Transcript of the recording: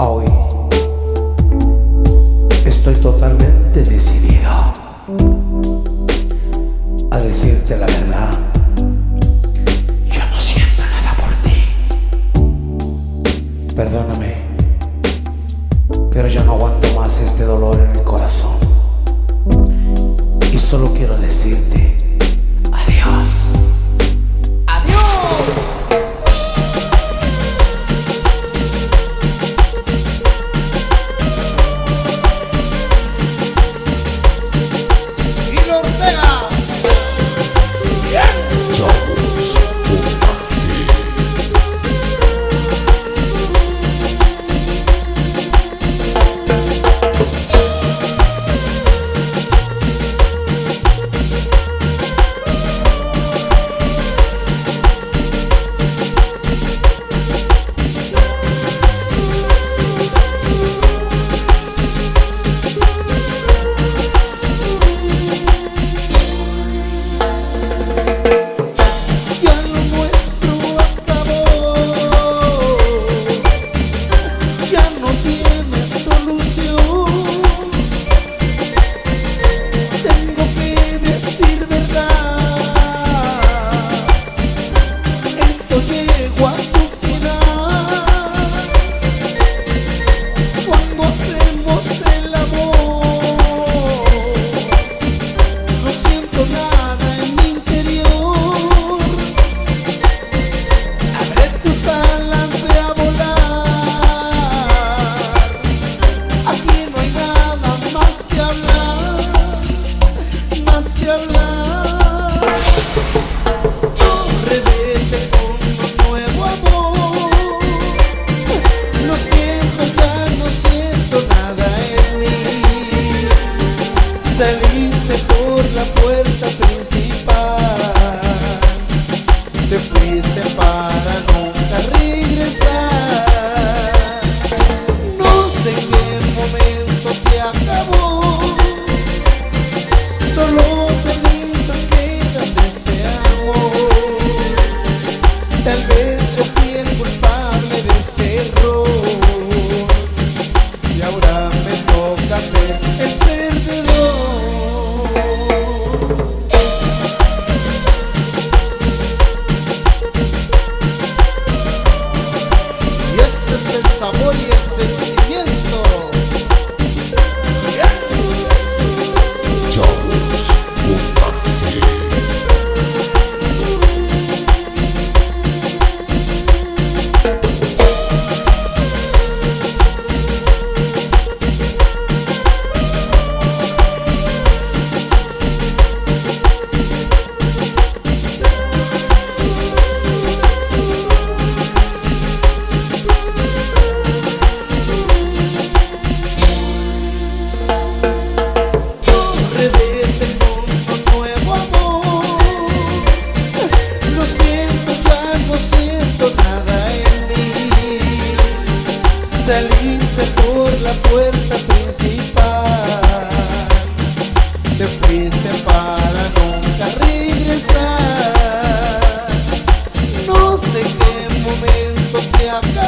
Hoy estoy totalmente decidido a decirte la verdad. Yo no siento nada por ti. Perdóname, pero yo no aguanto más este dolor en el corazón. Y solo quiero decirte. saliste por la puerta principal, te fuiste para nunca regresar. siento, ya no siento nada en mí. Saliste por la puerta principal, te fuiste para nunca regresar. No sé qué momento se acabó.